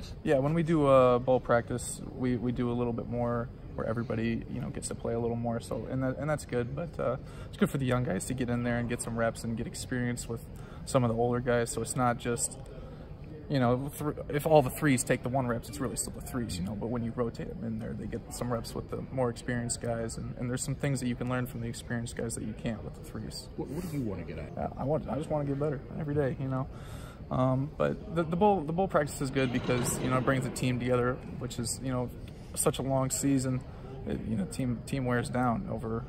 weekends. Yeah, when we do a bowl practice, we, we do a little bit more where everybody you know gets to play a little more. So and that, and that's good. But uh, it's good for the young guys to get in there and get some reps and get experience with some of the older guys. So it's not just you know if all the threes take the one reps, it's really still the threes. You know, but when you rotate them in there, they get some reps with the more experienced guys. And, and there's some things that you can learn from the experienced guys that you can't with the threes. What, what do you want to get at? Uh, I want I just want to get better every day. You know. Um, but the, the bowl the bowl practice is good because you know it brings the team together, which is you know such a long season. It, you know, team team wears down over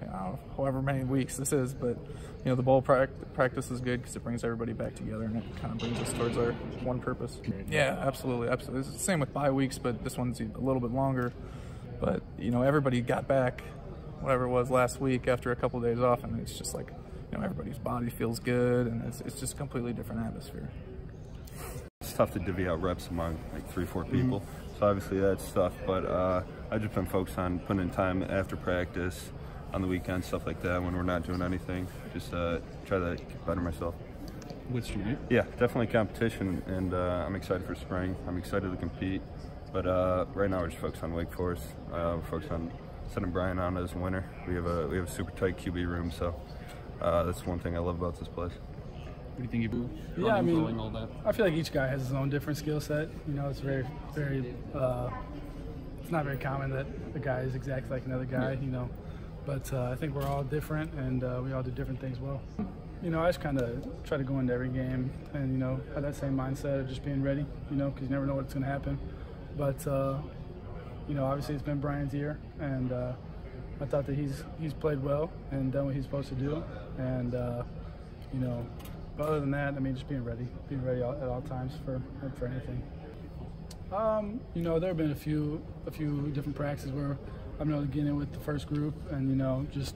you know, however many weeks this is. But you know, the bowl pra practice is good because it brings everybody back together and it kind of brings us towards our one purpose. Yeah, absolutely, absolutely. It's the same with bye weeks, but this one's a little bit longer. But you know, everybody got back, whatever it was last week after a couple of days off, and it's just like you know everybody's body feels good, and it's it's just a completely different atmosphere. It's tough to divvy out reps among like three, four people. Mm -hmm. So obviously that's tough, but uh, I've just been focused on putting in time after practice, on the weekends, stuff like that, when we're not doing anything. Just uh, try to better myself. What's your view? Yeah, definitely competition, and uh, I'm excited for spring. I'm excited to compete, but uh, right now we're just focused on Wake Forest. Uh, we're focused on sending Brian on as a winner. We have a we have a super tight QB room, so uh, that's one thing I love about this place. What do you think you do? Yeah, I mean, all that? I feel like each guy has his own different skill set. You know, it's very, very, uh, it's not very common that a guy is exactly like another guy, yeah. you know. But uh, I think we're all different and uh, we all do different things well. You know, I just kind of try to go into every game and, you know, have that same mindset of just being ready, you know, because you never know what's going to happen. But, uh, you know, obviously it's been Brian's year and uh, I thought that he's he's played well and done what he's supposed to do. And, uh, you know, but other than that, I mean, just being ready, being ready at all times for for anything. Um, you know, there have been a few a few different practices where I've been able to get in with the first group, and you know, just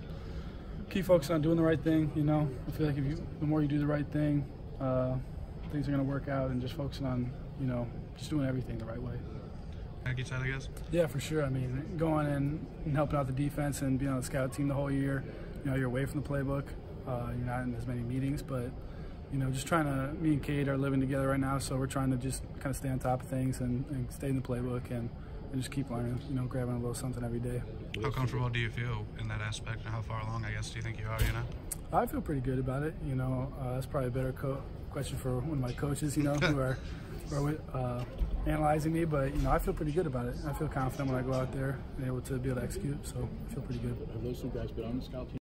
keep focusing on doing the right thing. You know, I feel like if you the more you do the right thing, uh, things are going to work out, and just focusing on you know just doing everything the right way. Side, I guess. Yeah, for sure. I mean, going in and helping out the defense and being on the scout team the whole year. You know, you're away from the playbook. Uh, you're not in as many meetings, but you know, just trying to, me and Kate are living together right now, so we're trying to just kind of stay on top of things and, and stay in the playbook and, and just keep learning, you know, grabbing a little something every day. How comfortable do you feel in that aspect and how far along, I guess, do you think you are, you know? I feel pretty good about it, you know, uh, that's probably a better question for one of my coaches, you know, who are, who are uh, analyzing me, but, you know, I feel pretty good about it. I feel confident when I go out there and able to be able to execute, so I feel pretty good. Have those two guys been on the scout team?